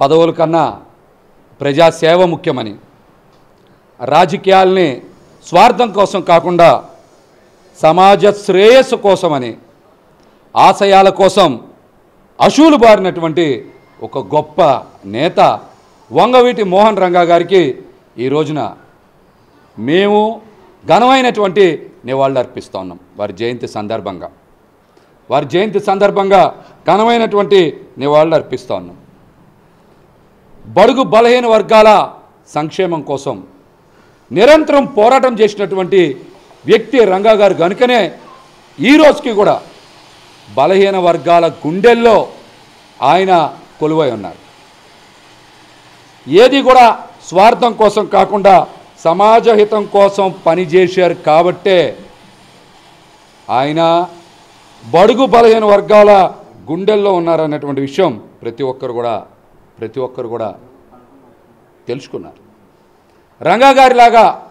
పదవుల కన్నా ప్రజాసేవ ముఖ్యమని. రాజకీయాల్ని స్వార్థం కోసం కాకుండా సమాజ శ్రేయస్సు కోసమని ఆశయాల కోసం అశూలు బారినటువంటి ఒక గొప్ప నేత వంగవీటి మోహన్ రంగా గారికి ఈ రోజున మేము ఘనమైనటువంటి నివాళులు అర్పిస్తూ ఉన్నాం. వారి జయంతి సందర్భంగా. వారి జయంతి సందర్భంగా ఘనమైనటువంటి నివాళులు అర్పిస్తా ఉన్నాం బడుగు బలహీన వర్గాల సంక్షేమం కోసం నిరంతరం పోరాటం చేసినటువంటి వ్యక్తి రంగా గారు కనుకనే ఈ రోజుకి కూడా బలహీన వర్గాల గుండెల్లో ఆయన కొలువై ఉన్నారు. ఏది కూడా స్వార్థం కోసం కాకుండా సమాజ హితం కోసం పనిచేశారు కాబట్టే ఆయన బడుగు బలహీన వర్గాల గుండెల్లో ఉన్నారన్నటువంటి విషయం ప్రతి ఒక్కరు కూడా ప్రతి ఒక్కరు కూడా తెలుసుకున్నారు. రంగా గారిలాగా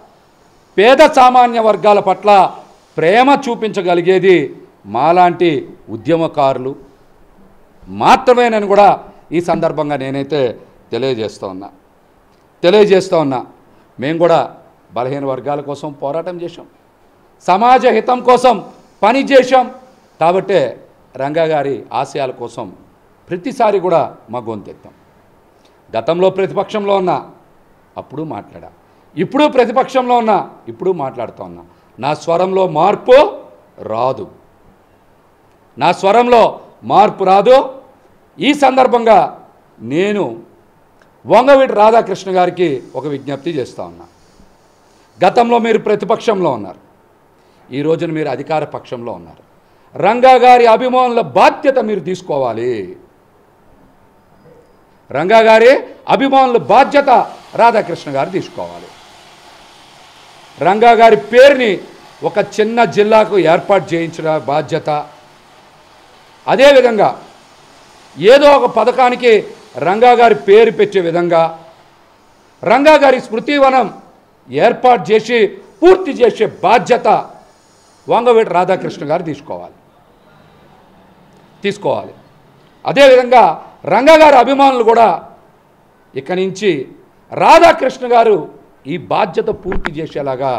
పేద సామాన్య వర్గాల పట్ల ప్రేమ చూపించగలిగేది మాలాంటి ఉద్యమకారులు మాత్రమేనని కూడా ఈ సందర్భంగా నేనైతే తెలియజేస్తూ ఉన్నా. తెలియజేస్తూ ఉన్నా. మేము కూడా బలహీన వర్గాల కోసం పోరాటం చేశాం. సమాజ హితం కోసం పని చేశాం. కాబట్టే రంగా గారి ఆశయాల కోసం ప్రతిసారి కూడా మా గొంతెత్తాం గతంలో ప్రతిపక్షంలో ఉన్నా అప్పుడు మాట్లాడా. ఇప్పుడు ప్రతిపక్షంలో ఉన్నా ఇప్పుడు మాట్లాడుతూ ఉన్నా. నా స్వరంలో మార్పు రాదు. నా స్వరంలో మార్పు రాదు. ఈ సందర్భంగా నేను వంగవీటి రాధాకృష్ణ గారికి ఒక విజ్ఞప్తి చేస్తూ ఉన్నా. గతంలో మీరు ప్రతిపక్షంలో ఉన్నారు. ఈ రోజున మీరు అధికార పక్షంలో ఉన్నారు. రంగా గారి అభిమానుల బాధ్యత మీరు తీసుకోవాలి. రంగా గారి అభిమానుల బాధ్యత రాధాకృష్ణ గారు తీసుకోవాలి. రంగా గారి పేరుని ఒక చిన్న జిల్లాకు ఏర్పాటు చేయించిన బాధ్యత. అదేవిధంగా ఏదో ఒక పథకానికి రంగా గారి పేరు పెట్టే విధంగా రంగా గారి స్మృతివనం ఏర్పాటు చేసి పూర్తి చేసే బాధ్యత వంగవీటి రాధాకృష్ణ గారు తీసుకోవాలి. తీసుకోవాలి. అదేవిధంగా రంగగారి అభిమానులు కూడా ఇక్కడి నుంచి రాధాకృష్ణ గారు ఈ బాధ్యత పూర్తి చేసేలాగా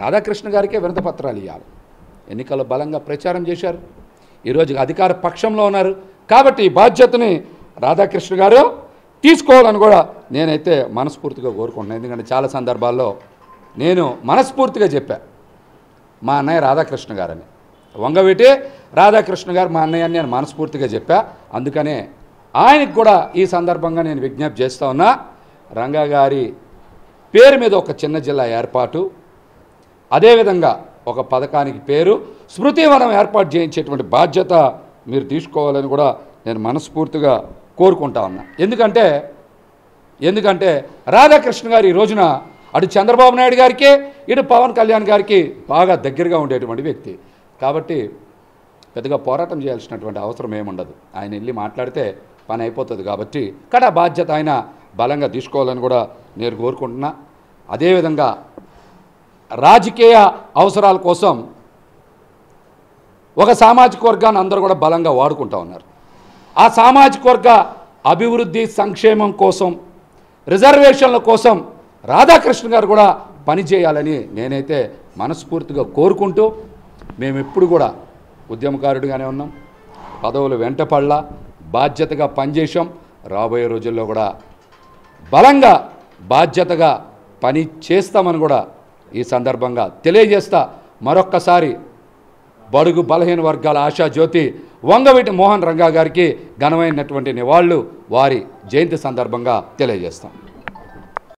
రాధాకృష్ణ గారికే వినతపత్రాలు ఇవ్వాలి ఎన్నికల్లో బలంగా ప్రచారం చేశారు. ఈరోజు అధికార పక్షంలో ఉన్నారు. కాబట్టి ఈ బాధ్యతని రాధాకృష్ణ గారు తీసుకోవాలని కూడా నేనైతే మనస్ఫూర్తిగా కోరుకుంటున్నాను. ఎందుకంటే చాలా సందర్భాల్లో నేను మనస్ఫూర్తిగా చెప్పా మా అన్నయ్య రాధాకృష్ణ గారని. వంగవీటి రాధాకృష్ణ గారు మా అన్నయ్యని నేను మనస్ఫూర్తిగా చెప్పా. అందుకనే ఆయనకు కూడా ఈ సందర్భంగా నేను విజ్ఞప్తి చేస్తూ ఉన్నా. రంగా గారి పేరు మీద ఒక చిన్న జిల్లా ఏర్పాటు. అదేవిధంగా ఒక పథకానికి పేరు. స్మృతివనం ఏర్పాటు చేయించేటువంటి బాధ్యత మీరు తీసుకోవాలని కూడా నేను మనస్ఫూర్తిగా కోరుకుంటా ఉన్నా. ఎందుకంటే ఎందుకంటే రాధాకృష్ణ గారు ఈ రోజున అటు చంద్రబాబు నాయుడు గారికి ఇటు పవన్ కళ్యాణ్ గారికి బాగా దగ్గరగా ఉండేటువంటి వ్యక్తి. కాబట్టి పెద్దగా పోరాటం చేయాల్సినటువంటి అవసరం ఏముండదు. ఆయన వెళ్ళి మాట్లాడితే పని అయిపోతుంది కాబట్టి ఇక్కడ బాధ్యత ఆయన బలంగా తీసుకోవాలని కూడా నేను కోరుకుంటున్నా. అదేవిధంగా రాజకీయ అవసరాల కోసం ఒక సామాజిక వర్గాన్ని అందరూ కూడా బలంగా వాడుకుంటా ఉన్నారు. ఆ సామాజిక వర్గ అభివృద్ధి సంక్షేమం కోసం రిజర్వేషన్ల కోసం రాధాకృష్ణ గారు కూడా పనిచేయాలని నేనైతే మనస్ఫూర్తిగా కోరుకుంటూ మేము ఎప్పుడు కూడా ఉద్యమకారుడిగానే ఉన్నాం. పదవులు వెంటపడలా బాధ్యతగా పనిచేసాం రాబోయే రోజుల్లో కూడా బలంగా బాధ్యతగా పని చేస్తామని కూడా ఈ సందర్భంగా తెలియజేస్తా మరొక్కసారి బడుగు బలహీన వర్గాల ఆశా జ్యోతి వంగవీటి మోహన్ రంగా గారికి ఘనమైనటువంటి నివాళులు వారి జయంతి సందర్భంగా తెలియజేస్తాం.